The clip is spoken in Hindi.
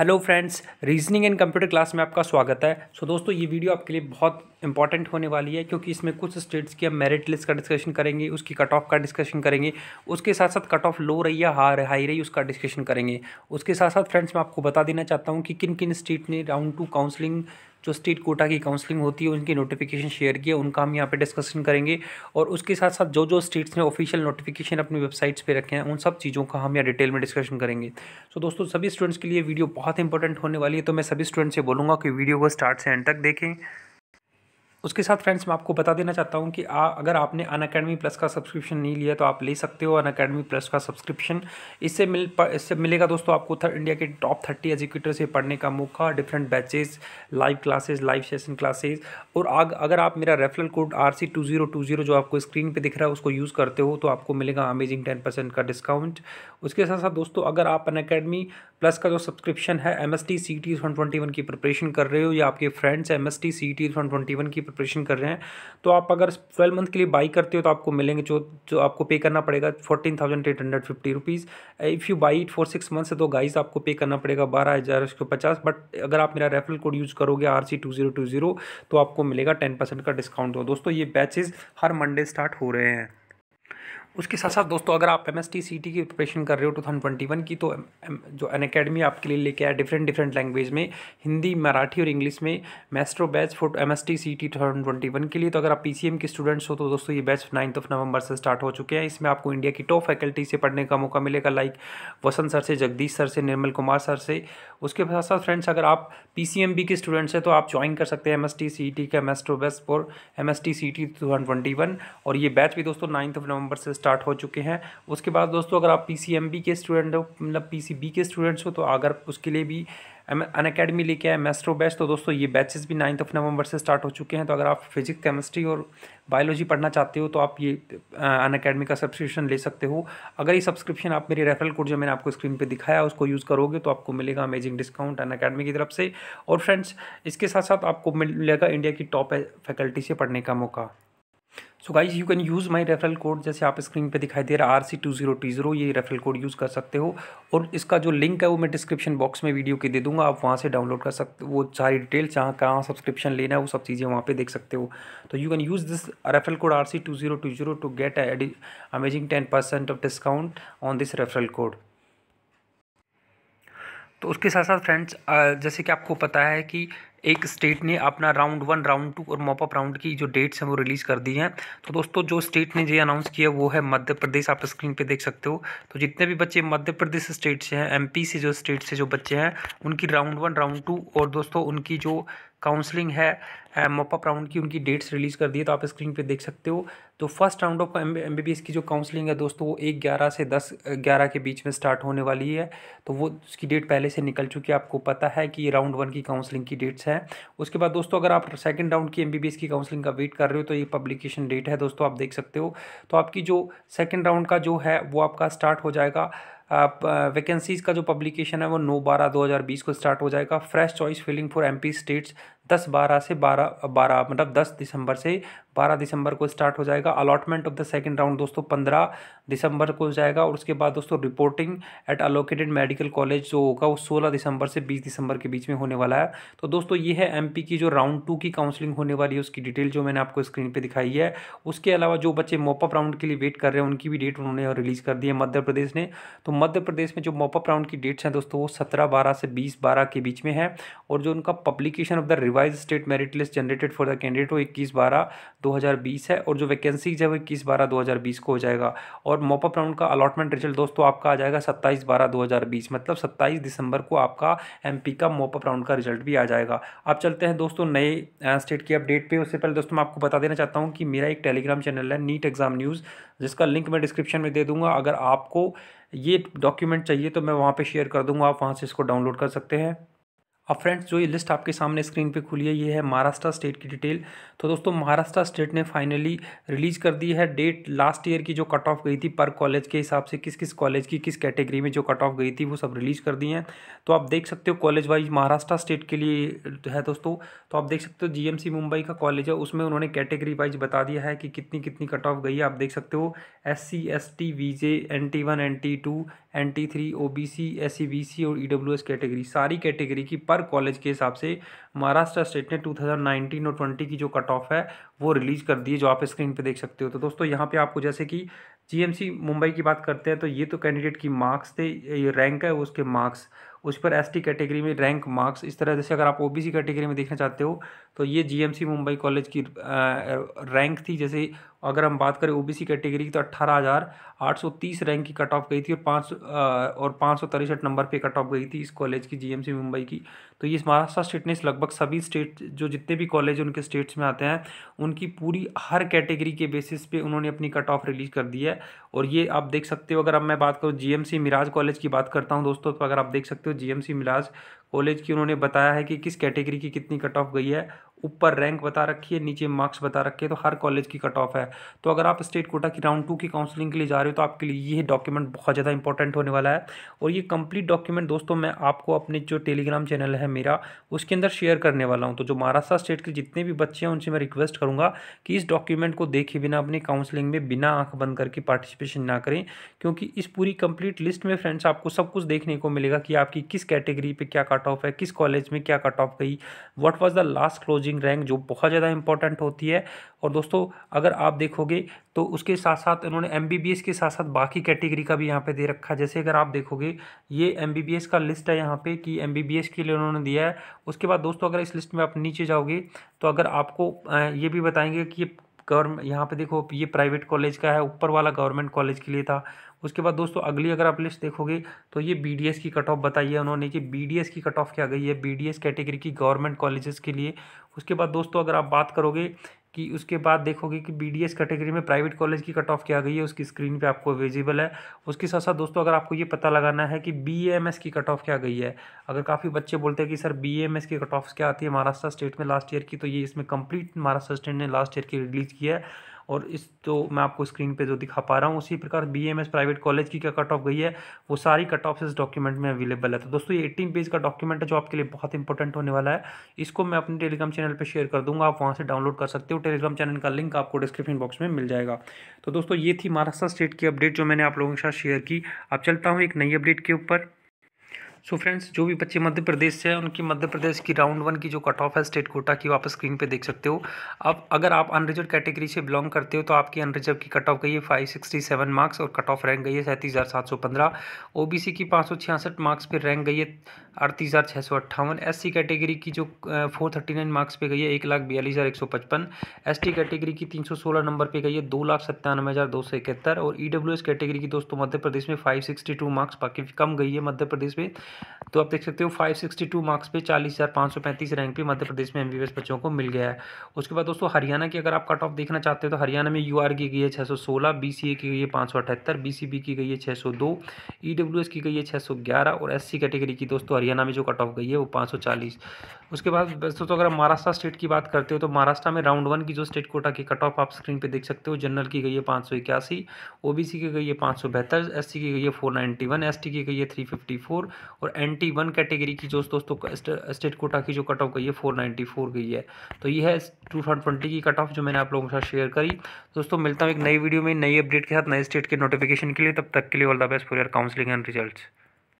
Hello friends reasoning and computer class में आपका स्वागत है। सो so, दोस्तों ये वीडियो आपके लिए बहुत इंपॉर्टेंट होने वाली है क्योंकि इसमें कुछ स्टेट्स की हम मेरिट लिस्ट का डिस्कशन करेंगे उसकी कट ऑफ़ का डिस्कशन करेंगे उसके साथ साथ कट ऑफ़ लो रही है हार हाई रही उसका डिस्कशन करेंगे। उसके साथ साथ फ्रेंड्स मैं आपको बता देना चाहता हूँ कि किन किन स्टेट ने राउंड टू काउंसलिंग जो स्टेट कोटा की काउंसलिंग होती है उनकी नोटिफिकेशन शेयर किया उनका हम यहाँ पे डिस्कशन करेंगे। और उसके साथ साथ जो जो स्टेट्स ने ऑफिशियल नोटिफिकेशन अपनी वेबसाइट्स पे रखे हैं उन सब चीज़ों का हम यहाँ डिटेल में डिस्कशन करेंगे। सो so, दोस्तों सभी स्टूडेंट्स के लिए वीडियो बहुत इंपॉर्टेंट होने वाली है तो मैं सभी स्टूडेंट्स से बोलूँगा कि वीडियो को स्टार्ट से एंड तक देखें। उसके साथ फ्रेंड्स मैं आपको बता देना चाहता हूँ कि आ, अगर आपने अन अकेडमी प्लस का सब्सक्रिप्शन नहीं लिया तो आप ले सकते हो अन अकेडमी प्लस का सब्सक्रिप्शन इससे मिल इससे मिलेगा दोस्तों आपको थर, इंडिया के टॉप थर्टी एजुकेटर से पढ़ने का मौका different batches live classes live session classes और आग अगर आप मेरा referral code R C two zero two zero जो आपको स्क्रीन पर दिख रहा है उसको यूज़ करते हो तो आपको मिलेगा अमेजिंग टेन परसेंट का डिस्काउंट उसके साथ साथ दोस्तों अगर आप अन अकेडमी प्लस का जो सब्सक्रिप्शन है M S T C T twenty one की प्रिपरेशन कर रहे हो या आपके friends M S T C T twenty one की प्रिपरेशन कर रहे हैं। तो आप अगर ट्वेल्व मंथ के लिए बाई करते हो तो आपको मिलेंगे जो जो आपको पे करना पड़ेगा fourteen thousand eight hundred fifty rupees if you buy it for six month तो गाइज़ आपको पे करना पड़ेगा बारह हज़ार, उसको पचास। बट अगर आप मेरा रेफरल कोड यूज़ करोगे R C two zero two zero तो आपको मिलेगा टेन परसेंट का डिस्काउंट हो दोस्तों ये बैचेज़ हर मंडे स्टार्ट हो रहे हैं। उसके साथ साथ दोस्तों, अगर आप M S T C T की प्रिपरेशन कर रहे हो टू थाउज़ेंड ट्वेंटी वन की तो जो अन अकेडमी आपके लिए लेके आया डिफरेंट डिफरेंट लैंग्वेज में, हिंदी, मराठी और इंग्लिश में maestro batch for M S T C T two thousand twenty one के लिए तो अगर आप पी सी एम के स्टूडेंट्स हो तो दोस्तों, ये बैच नाइन्थ ऑफ़ नवंबर से स्टार्ट हो चुके हैं। इसमें आपको इंडिया की टॉप फैकल्टी से पढ़ने का मौका मिलेगा लाइक वसंत सर से जगदीश सर से निर्मल कुमार सर से। उसके साथ साथ फ्रेंड्स अगर आप पी सी एम बी के स्टूडेंट्स हैं तो आप ज्वाइन कर सकते हैं M S T C T का maestro batch for M S T C T two thousand twenty one और ये बैच भी दोस्तों नाइन्थ ऑफ़ नवंबर से स्टार्ट हो चुके हैं। उसके बाद दोस्तों, अगर आप पीसीएमबी के स्टूडेंट हो मतलब पीसीबी के स्टूडेंट्स हो तो अगर उसके लिए भी अन अकेडमी लेके आए मेस्ट्रो बैच तो दोस्तों ये बैचेस भी नाइन्थ ऑफ़ नवंबर से स्टार्ट हो चुके हैं। तो अगर आप फिजिक्स केमिस्ट्री और बायोलॉजी पढ़ना चाहते हो तो आप ये अन अकेडमी का सब्सक्रिप्शन ले सकते हो। अगर ये सब्सक्रिप्शन आप मेरे रेफरल कोड जो मैंने आपको स्क्रीन पे दिखाया, उसको यूज़ करोगे तो आपको मिलेगा अमेजिंग डिस्काउंट अन अकेडमी की तरफ़ से। और फ्रेंड्स इसके साथ साथ आपको मिलेगा इंडिया की टॉप फैकल्टी से पढ़ने का मौका। So guys you can use my referral code जैसे आप स्क्रीन पे दिखाई दे रहा है R C two zero T zero ये रेफरल कोड यूज़ कर सकते हो। और इसका जो लिंक है वो मैं डिस्क्रिप्शन बॉक्स में वीडियो के दे दूँगा, आप वहाँ से डाउनलोड कर सकते वो सारी डिटेल जहाँ कहाँ सब्सक्रिप्शन लेना है, वो सब चीज़ें वहाँ पे देख सकते हो। तो you can use this referral code R C two zero two zero to get amazing ten percent off discount on this referral code तो उसके साथ साथ फ्रेंड्स जैसे कि आपको पता है कि एक स्टेट ने अपना राउंड वन राउंड टू और मॉपअप राउंड की जो डेट्स हैं वो रिलीज़ कर दी हैं। तो दोस्तों, जो स्टेट ने ये अनाउंस किया वो है मध्य प्रदेश। आप स्क्रीन पे देख सकते हो। तो जितने भी बच्चे मध्य प्रदेश स्टेट से हैं एमपी से जो स्टेट से जो बच्चे हैं, उनकी राउंड वन राउंड टू और दोस्तों, उनकी जो काउंसलिंग है मॉपअप राउंड की उनकी डेट्स रिलीज़ कर दी है तो आप स्क्रीन पे देख सकते हो। तो first round of M B की जो काउंसलिंग है दोस्तों, वो एक ग्यारह से दस ग्यारह के बीच में स्टार्ट होने वाली है। तो वो, उसकी डेट पहले से निकल चुकी है, आपको पता है कि ये राउंड वन की काउंसलिंग की डेट्स हैं। उसके बाद दोस्तों, अगर आप सेकेंड राउंड की एमबीबीएस की काउंसलिंग का वेट कर रहे हो तो ये पब्लिकेशन डेट है दोस्तों, आप देख सकते हो। तो आपकी जो सेकेंड राउंड का जो है, वो आपका स्टार्ट हो जाएगा। वैकेंसीज़ का जो पब्लिकेशन है वो नौ बारह दो हज़ार बीस को स्टार्ट हो जाएगा। Fresh choice filling for MP states दस बारह से बारह बारह मतलब दस दिसंबर से बारह दिसंबर को स्टार्ट हो जाएगा। Allotment of the second round दोस्तों पंद्रह दिसंबर को हो जाएगा और उसके बाद दोस्तों reporting at allocated medical college जो होगा वो सोलह दिसंबर से बीस दिसंबर के बीच में होने वाला है। तो दोस्तों ये है एमपी की जो राउंड टू की काउंसलिंग होने वाली है, उसकी डिटेल जो मैंने आपको स्क्रीन पर दिखाई है। उसके अलावा जो बच्चे मॉपअप राउंड के लिए वेट कर रहे हैं, उनकी भी डेट उन्होंने रिलीज़ कर दी है मध्य प्रदेश ने। तो मध्य प्रदेश में जो मॉपअप राउंड की डेट्स हैं दोस्तों, वो सत्रह, बारह से बीस, बारह के बीच में है और जो उनका publication of the revise state merit list generated for the candidate वो इक्कीस, बारह, दो हज़ार बीस है और जो वैकेंसीज है वो इक्कीस, बारह, दो हज़ार बीस को हो जाएगा। और मॉपअप राउंड का अलॉटमेंट रिज़ल्ट दोस्तों आपका आ जाएगा सत्ताईस, बारह, दो हज़ार बीस मतलब सत्ताईस दिसंबर को आपका एमपी का मॉपअप राउंड का रिज़ल्ट भी आ जाएगा। अब चलते हैं दोस्तों नए स्टेट की अपडेट पर उससे पहले दोस्तों मैं आपको बता देना चाहता हूँ कि मेरा एक टेलीग्राम चैनल है नीट एग्ज़ाम न्यूज़ जिसका लिंक मैं डिस्क्रिप्शन में दे दूँगा। अगर आपको ये डॉक्यूमेंट चाहिए तो मैं वहाँ पे शेयर कर दूँगा, आप वहाँ से इसको डाउनलोड कर सकते हैं। अब फ्रेंड्स, जो ये लिस्ट आपके सामने स्क्रीन पे खुली है, ये है महाराष्ट्र स्टेट की डिटेल। तो दोस्तों, महाराष्ट्र स्टेट ने फाइनली रिलीज़ कर दी है डेट। लास्ट ईयर की जो कट ऑफ़ गई थी पर कॉलेज के हिसाब से किस किस कॉलेज की, किस कैटेगरी में जो कट ऑफ़ गई थी, वो सब रिलीज़ कर दी हैं। तो आप देख सकते हो कॉलेज वाइज महाराष्ट्र स्टेट के लिए है दोस्तों। तो आप देख सकते हो जीएमसी मुंबई का कॉलेज है, उसमें उन्होंने कैटेगरी वाइज बता दिया है कि कितनी कितनी कट ऑफ़ गई है। आप देख सकते हो, S C, S T, V J, N T one, N T two N T three O B C S C B C और ई डब्ल्यू एस कैटेगरी सारी कैटेगरी की पर कॉलेज के हिसाब से महाराष्ट्र स्टेट ने 2019 और 20 की जो कट ऑफ़ है, वो रिलीज़ कर दी है, जो आप स्क्रीन पे देख सकते हो। तो दोस्तों, यहाँ पे आपको जैसे कि जीएमसी मुंबई की बात करते हैं तो ये तो कैंडिडेट की मार्क्स थे, ये रैंक है उसके मार्क्स उस पर एसटी कैटेगरी में रैंक मार्क्स इस तरह जैसे अगर आप ओबीसी कैटेगरी में देखना चाहते हो तो ये जीएमसी मुंबई कॉलेज की रैंक थी। जैसे अगर हम बात करें ओबीसी कैटेगरी की तो अट्ठारह हज़ार आठ सौ तीस रैंक की कट ऑफ़ गई थी और पाँच सौ और पाँच सौ तिरसठ नंबर पे कट ऑफ़ गई थी इस कॉलेज की जीएमसी मुंबई की। तो ये महाराष्ट्र स्टेट ने लगभग सभी स्टेट जो जितने भी कॉलेज उनके स्टेट्स में आते हैं। उनकी पूरी हर कैटेगरी के बेसिस पे उन्होंने अपनी कट ऑफ़ रिलीज़ कर दी है। और ये आप देख सकते हो, अगर अब मैं बात करूँ जीएमसी मिराज कॉलेज की बात करता हूँ दोस्तों तो अगर आप देख सकते हो जीएमसी मिराज कॉलेज की उन्होंने बताया है कि किस कैटेगरी की कितनी कट ऑफ़ गई है ऊपर रैंक बता रखी है, नीचे मार्क्स बता रखे हैं तो हर कॉलेज की कट ऑफ़ है। तो अगर आप स्टेट कोटा की राउंड टू की काउंसलिंग के लिए जा रहे हो तो आपके लिए ये डॉक्यूमेंट बहुत ज़्यादा इंपॉर्टेंट होने वाला है। और ये कंप्लीट डॉक्यूमेंट दोस्तों, मैं आपको अपने जो टेलीग्राम चैनल है मेरा, उसके अंदर शेयर करने वाला हूँ। तो जो महाराष्ट्र स्टेट के जितने भी बच्चे हैं, उनसे मैं रिक्वेस्ट करूँगा कि इस डॉक्यूमेंट को देखे बिना, अपनी काउंसलिंग में बिना आँख बंद करके पार्टिसिपेशन ना करें। क्योंकि इस पूरी कंप्लीट लिस्ट में फ्रेंड्स आपको सब कुछ देखने को मिलेगा कि आपकी किस कैटेगरी पर क्या कट ऑफ़ है, किस कॉलेज में क्या कट ऑफ़ गई what was the last closing rank जो बहुत ज़्यादा इंपॉर्टेंट होती है। और दोस्तों, अगर आप देखोगे तो उसके साथ साथ इन्होंने एमबीबीएस के साथ साथ बाकी कैटेगरी का भी यहाँ पे दे रखा है। जैसे अगर आप देखोगे, ये एमबीबीएस का लिस्ट है यहाँ पे कि एमबीबीएस के लिए उन्होंने दिया है। उसके बाद दोस्तों, अगर इस लिस्ट में आप नीचे जाओगे तो अगर आपको ये भी बताएँगे कि गवर्नमेंट यहाँ पे देखो, ये प्राइवेट कॉलेज का है, ऊपर वाला गवर्नमेंट कॉलेज के लिए था। उसके बाद दोस्तों, अगली अगर आप लिस्ट देखोगे तो ये बीडीएस की कट ऑफ़ बताई है उन्होंने कि BDS की कट ऑफ़ क्या गई है? बीडीएस कैटेगरी की गवर्नमेंट कॉलेजेस के लिए। उसके बाद दोस्तों, अगर आप बात करोगे कि उसके बाद देखोगे कि बी कैटेगरी में प्राइवेट कॉलेज की कट ऑफ़ क्या गई है, उसकी स्क्रीन पे आपको विजिबल है। उसके साथ साथ दोस्तों, अगर आपको ये पता लगाना है कि BAMS की कट ऑफ़ क्या गई है, अगर काफ़ी बच्चे बोलते हैं कि, सर बी की कट ऑफ़ क्या आती है महाराष्ट्र स्टेट में लास्ट ईयर की? तो ये इसमें कंप्लीट महाराष्ट्र स्टेट ने लास्ट ईयर की रिलीज़ की है। और इस तो मैं आपको स्क्रीन पे जो दिखा पा रहा हूँ, उसी प्रकार बीएमएस प्राइवेट कॉलेज की क्या कट ऑफ़ गई है, वो सारी कट ऑफ़ इस डॉक्यूमेंट में अवेलेबल है। तो दोस्तों, ये एटीन पेज का डॉक्यूमेंट है, जो आपके लिए बहुत इंपॉर्टेंट होने वाला है। इसको मैं अपने टेलीग्राम चैनल पर शेयर कर दूँगा, आप वहाँ से डाउनलोड कर सकते हो। टेलीग्राम चैनल का लिंक आपको डिस्क्रिप्शन बॉक्स में मिल जाएगा। तो दोस्तों, ये थी महाराष्ट्र स्टेट की अपडेट जो मैंने आप लोगों के साथ शेयर की। अब चलता हूँ एक नई अपडेट के ऊपर। सो so फ्रेंड्स जो भी बच्चे मध्य प्रदेश से हैं, उनकी मध्य प्रदेश की राउंड वन की जो कट ऑफ़ है स्टेट कोटा की आप स्क्रीन पे देख सकते हो। अब अगर आप अनरिजर्व कैटेगरी से बिलोंग करते हो तो आपकी अनरिजर्व की कट ऑफ़ गई है फाइव सिक्सटी सेवन मार्क्स और कट ऑफ़ रैंक गई है सैंतीस हज़ार सात सौ पंद्रह। ओ बी सी की पाँच सौ छियासठ मार्क्स पर रैंक गई है अड़तीस हज़ार छः सौ अट्ठावन। एस कैटेगरी की जो फोर थर्टी नाइन मार्क्स पे गई है, एक लाख बयालीस हज़ार एक सौ पचपन। एस टी कैटेगरी की तीन सौ सोलह नंबर पे गई है, दो लाख सत्तानवे हज़ार दो सौ इकहत्तर। और ई डब्ल्यू एस कैटेगरी की दोस्तों मध्य प्रदेश में फाइव सिक्सटी टू मार्क्स बाकी कम गई है मध्य प्रदेश में। तो आप देख सकते हो फाइव सिक्सटी टू मार्क्स पे चालीस हज़ार पाँच सौ पैंतीस रैंक पे मध्य प्रदेश में एम बच्चों को मिल गया है। उसके बाद दोस्तों, हरियाणा की अगर आप कट ऑफ़ देखना चाहते हो तो हरियाणा में यू आर की गई है छः सौ सोलह बी की गई है पाँच सौ अठहत्तर बी की गई है छः सौ दो ई एस की गई है छः सौ ग्यारह और एस सी कैटेगरी की दोस्तों, हरियाणा में जो कट ऑफ़ गई है वो पाँच सौ चालीस। उसके बाद दोस्तों अगर महाराष्ट्र स्टेट की बात करते हो तो महाराष्ट्र में राउंड वन की जो स्टेट कोटा की कट ऑफ़ आप स्क्रीन पे देख सकते हो जनरल की गई है पाँच सौ इक्यासी ओ की गई है पाँच सौ बहत्तर एस सी की गई है फोर नाइन्टी वन की गई है थ्री फिफ्टी फोर और एन टी वन कैटेगरी की जो दोस्तों स्टेट कोटा की जो कट ऑफ़ गई है, फोर नाइन्टी फोर गई है। तो ये है टू थाउज़ेंड ट्वेंटी की कट ऑफ़ जो मैंने आप लोगों के साथ शेयर करी। दोस्तों, मिलता हूँ एक नई वीडियो में नई अपडेट के साथ, नए स्टेट के नोटिफिकेशन के लिए। तब तक के लिए all the best for your counselling and results